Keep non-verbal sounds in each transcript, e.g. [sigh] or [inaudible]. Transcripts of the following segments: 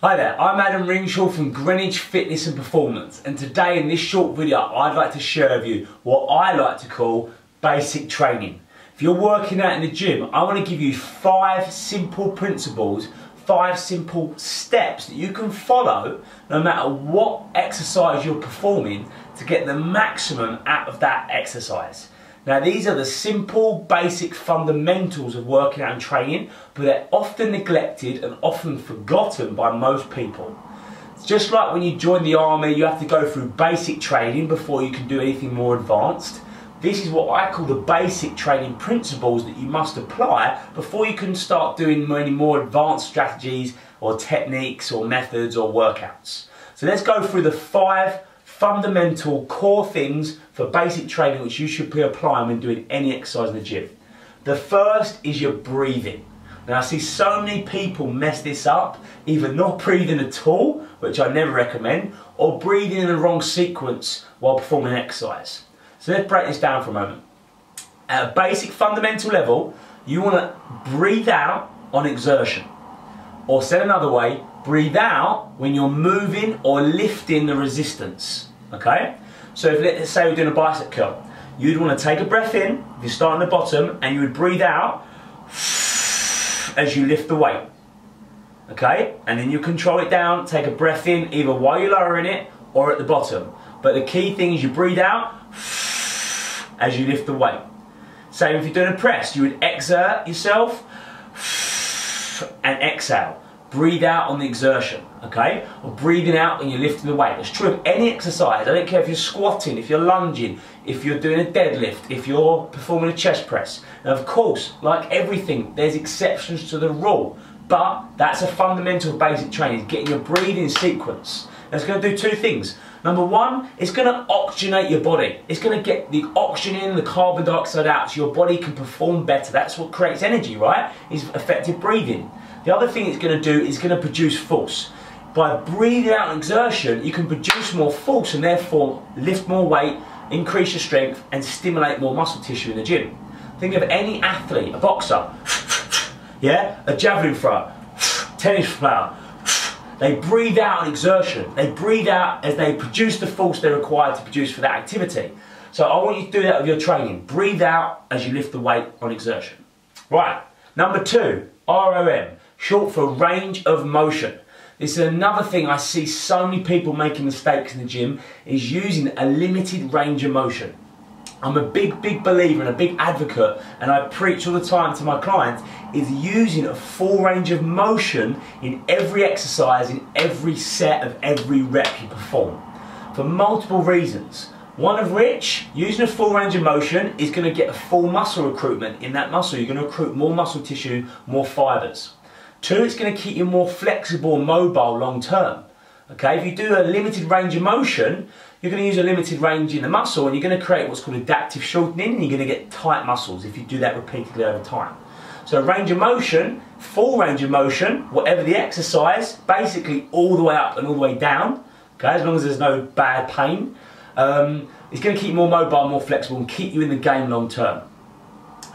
Hi there, I'm Adam Ringshaw from Greenwich Fitness and Performance and today in this short video I'd like to share with you what I like to call basic training. If you're working out in the gym, I want to give you five simple principles, five simple steps that you can follow no matter what exercise you're performing to get the maximum out of that exercise. Now these are the simple, basic fundamentals of working out and training, but they're often neglected and often forgotten by most people. It's just like when you join the army, you have to go through basic training before you can do anything more advanced. This is what I call the basic training principles that you must apply before you can start doing many more advanced strategies or techniques or methods or workouts. So let's go through the five fundamental core things for basic training which you should be applying when doing any exercise in the gym. The first is your breathing. Now I see so many people mess this up, either not breathing at all, which I never recommend, or breathing in the wrong sequence while performing exercise. So let's break this down for a moment. At a basic fundamental level, you want to breathe out on exertion. Or said another way, breathe out when you're moving or lifting the resistance. Okay? So if let's say we're doing a bicep curl, you'd want to take a breath in, if you start at the bottom, and you would breathe out [sniffs] as you lift the weight. Okay? And then you control it down, take a breath in either while you're lowering it or at the bottom. But the key thing is you breathe out [sniffs] as you lift the weight. Same if you're doing a press, you would exert yourself [sniffs] and exhale. Breathe out on the exertion, okay? Or breathing out when you're lifting the weight. It's true of any exercise. I don't care if you're squatting, if you're lunging, if you're doing a deadlift, if you're performing a chest press. Now, of course, like everything, there's exceptions to the rule. But that's a fundamental basic training, getting your breathing sequence. It's going to do two things. Number one, it's going to oxygenate your body. It's going to get the oxygen in, the carbon dioxide out, so your body can perform better. That's what creates energy, right? Is effective breathing. The other thing it's going to do is going to produce force. By breathing out exertion, you can produce more force and therefore lift more weight, increase your strength, and stimulate more muscle tissue in the gym. Think of any athlete, a boxer, [sniffs] yeah, a javelin thrower, [sniffs] tennis player. [sniffs] They breathe out an exertion. They breathe out as they produce the force they're required to produce for that activity. So I want you to do that with your training. Breathe out as you lift the weight on exertion. Right, number two, ROM short for range of motion. This is another thing I see so many people making mistakes in the gym is using a limited range of motion. I'm a big, big believer and a big advocate, and I preach all the time to my clients, is using a full range of motion in every exercise, in every set of every rep you perform. For multiple reasons. One of which, using a full range of motion, is going to get a full muscle recruitment in that muscle. You're going to recruit more muscle tissue, more fibres. Two, it's going to keep you more flexible and mobile long term. Okay, if you do a limited range of motion, you're going to use a limited range in the muscle and you're going to create what's called adaptive shortening and you're going to get tight muscles if you do that repeatedly over time. So range of motion, full range of motion, whatever the exercise, basically all the way up and all the way down, okay, as long as there's no bad pain, um, it's going to keep you more mobile, more flexible and keep you in the game long term.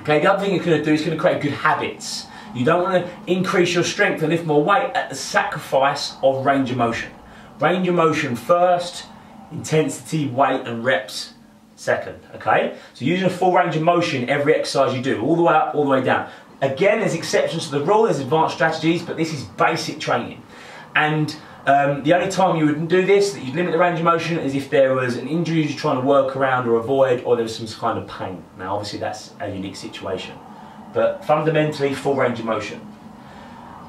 Okay, the other thing it's going to do is going to create good habits. You don't want to increase your strength and lift more weight at the sacrifice of range of motion. Range of motion first, intensity, weight and reps second, okay? So using a full range of motion every exercise you do, all the way up, all the way down. Again, there's exceptions to the rule, there's advanced strategies, but this is basic training. And um, the only time you wouldn't do this, that you'd limit the range of motion, is if there was an injury you're trying to work around or avoid, or there was some kind of pain. Now, obviously, that's a unique situation but fundamentally full range of motion.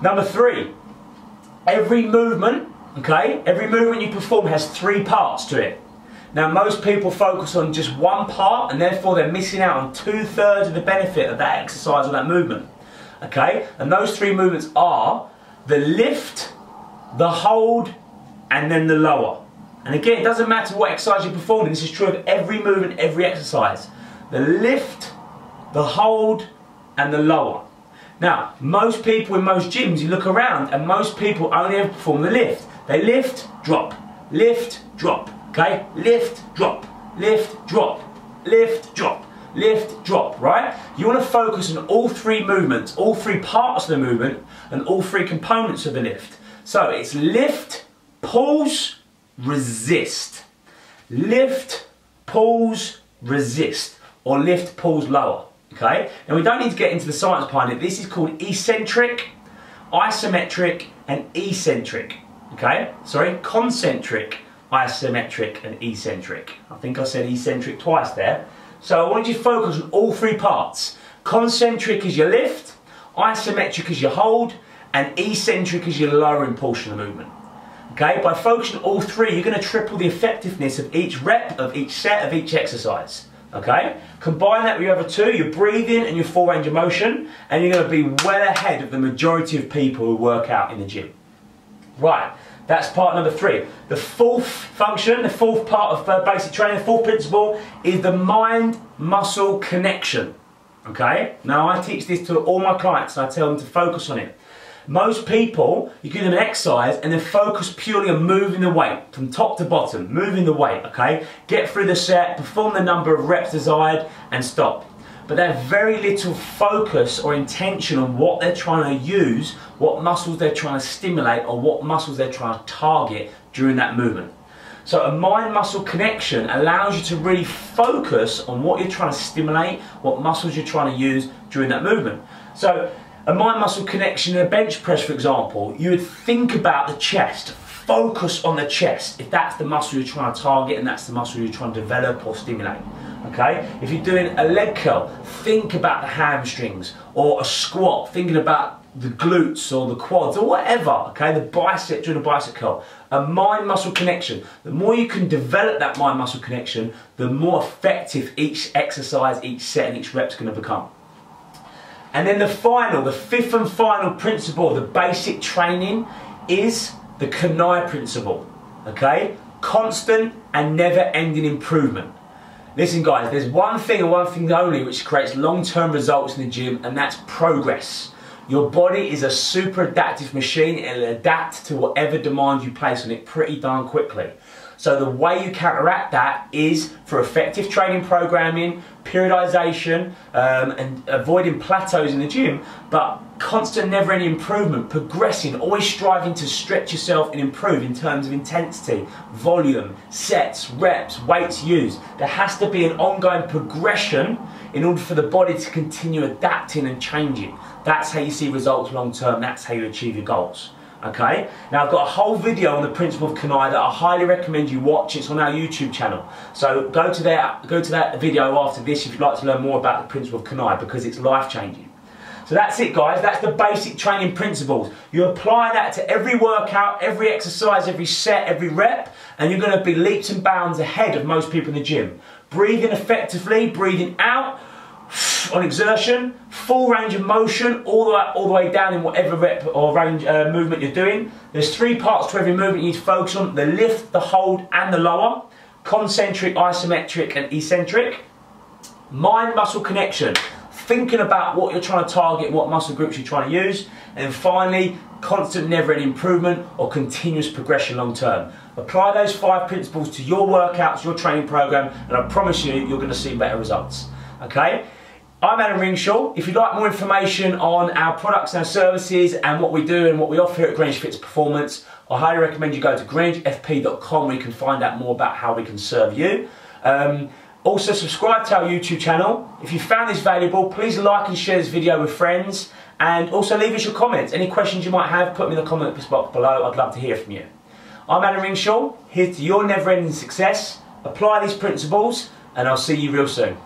Number three, every movement, okay, every movement you perform has three parts to it. Now most people focus on just one part and therefore they're missing out on two thirds of the benefit of that exercise or that movement. Okay, and those three movements are the lift, the hold, and then the lower. And again, it doesn't matter what exercise you're performing, this is true of every movement, every exercise. The lift, the hold, and the lower. Now, most people in most gyms, you look around and most people only ever perform the lift. They lift, drop, lift, drop, okay? Lift, drop, lift, drop, lift, drop, lift, drop, right? You want to focus on all three movements, all three parts of the movement, and all three components of the lift. So it's lift, pulse, resist. Lift, pulse, resist. Or lift, pulse, lower. Okay? Now we don't need to get into the science behind it. This is called eccentric, isometric, and eccentric. Okay? Sorry, concentric, isometric, and eccentric. I think I said eccentric twice there. So I want you to focus on all three parts. Concentric is your lift, isometric is your hold, and eccentric is your lowering portion of the movement. Okay, by focusing on all three, you're going to triple the effectiveness of each rep, of each set, of each exercise. Okay? Combine that with your other two, your breathing and your full range of motion, and you're going to be well ahead of the majority of people who work out in the gym. Right, that's part number three. The fourth function, the fourth part of uh, basic training, the fourth principle is the mind-muscle connection. Okay? Now I teach this to all my clients and I tell them to focus on it. Most people, you give them an exercise and then focus purely on moving the weight from top to bottom, moving the weight, okay? Get through the set, perform the number of reps desired, and stop. But they have very little focus or intention on what they're trying to use, what muscles they're trying to stimulate, or what muscles they're trying to target during that movement. So a mind-muscle connection allows you to really focus on what you're trying to stimulate, what muscles you're trying to use during that movement. So a mind muscle connection in a bench press, for example, you would think about the chest, focus on the chest if that's the muscle you're trying to target and that's the muscle you're trying to develop or stimulate. Okay? If you're doing a leg curl, think about the hamstrings or a squat, thinking about the glutes or the quads or whatever, okay? The bicep during a bicep curl. A mind muscle connection. The more you can develop that mind muscle connection, the more effective each exercise, each set, and each rep is going to become. And then the final, the fifth and final principle the basic training is the CANI principle. Okay? Constant and never ending improvement. Listen, guys, there's one thing and one thing only which creates long term results in the gym, and that's progress. Your body is a super adaptive machine, it'll adapt to whatever demand you place on it pretty darn quickly. So the way you counteract that is for effective training programming, periodization, um, and avoiding plateaus in the gym, but constant never ending improvement, progressing, always striving to stretch yourself and improve in terms of intensity, volume, sets, reps, weights used. There has to be an ongoing progression in order for the body to continue adapting and changing. That's how you see results long term, that's how you achieve your goals. Okay, now I've got a whole video on the principle of CANI that I highly recommend you watch. It's on our YouTube channel. So go to that, go to that video after this if you'd like to learn more about the principle of CANI because it's life changing. So that's it guys, that's the basic training principles. You apply that to every workout, every exercise, every set, every rep, and you're gonna be leaps and bounds ahead of most people in the gym. Breathing effectively, breathing out, on exertion, full range of motion, all the way, all the way down in whatever rep or range uh, movement you're doing. There's three parts to every movement you need to focus on, the lift, the hold and the lower. Concentric, isometric and eccentric. Mind-muscle connection, thinking about what you're trying to target, what muscle groups you're trying to use. And finally, constant never-ending improvement or continuous progression long term. Apply those five principles to your workouts, your training program, and I promise you, you're going to see better results. Okay? I'm Adam Ringshaw. If you'd like more information on our products and our services and what we do and what we offer here at Greenwich Fitness Performance, I highly recommend you go to greenwichfp.com where you can find out more about how we can serve you. Um, also subscribe to our YouTube channel. If you found this valuable, please like and share this video with friends and also leave us your comments. Any questions you might have, put them in the comment box below. I'd love to hear from you. I'm Adam Ringshaw, here to your never-ending success. Apply these principles and I'll see you real soon.